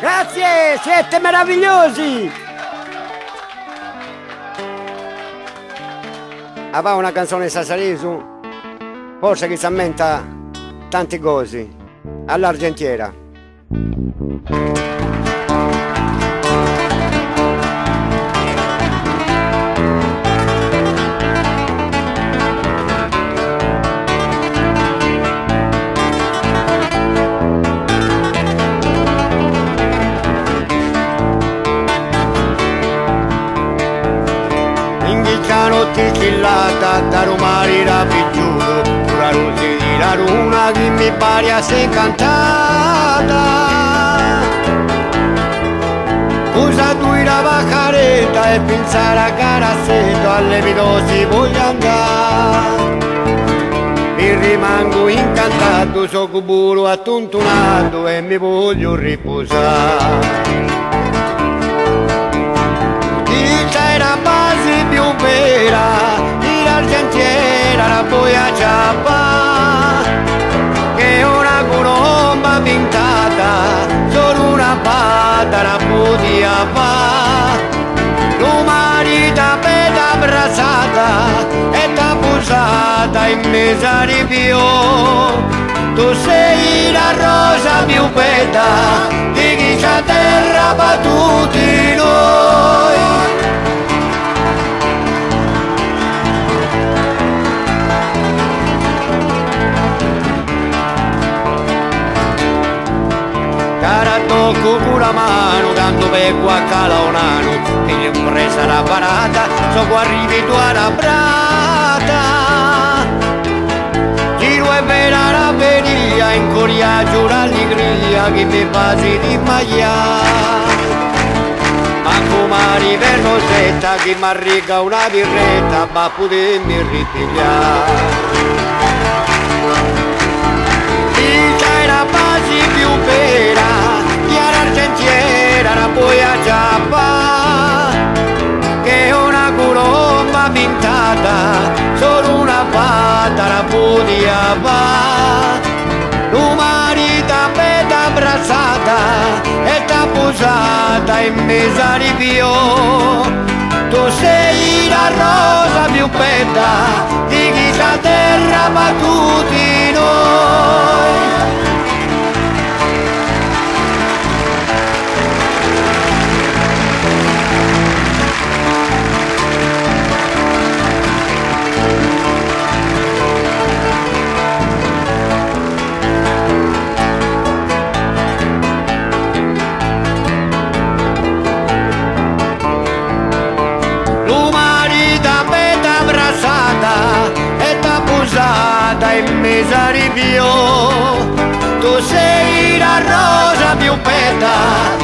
Grazie, siete meravigliosi! Aveva una canzone sassarisu, forse che si ammenta tanti cose, all'argentiera. Inghicciano chillata da rumari rapicciuto Pura luce di la luna che mi pare a se cantata Usa tu la baccaretta e pensare a carassetto alle minosi voglio andare mi rimango incantato, so cuburo attuntunato e mi voglio riposare. Podia fa. L'umanità peta abbracciata e t'ha posata in mezzo a. Tu sei la rosa più bella di chi c'ha terra battuti tocco con la mano canto per qua cala un anno che gli ho presa la parata so qua arrivi tu alla brata giro e vera la veria in coriaggio l'allegria che mi basi di maglia Manco mari per rosetta che mi arriga una birretta ma potermi ripigliare pintata, solo una patta la podia va. L'umanità bella abbracciata e t'ha posata in mezzo a ripio. Tu sei la rosa più bella di chi la terra battuti noi. strada immesa di bio, tu sei la rosa più bella.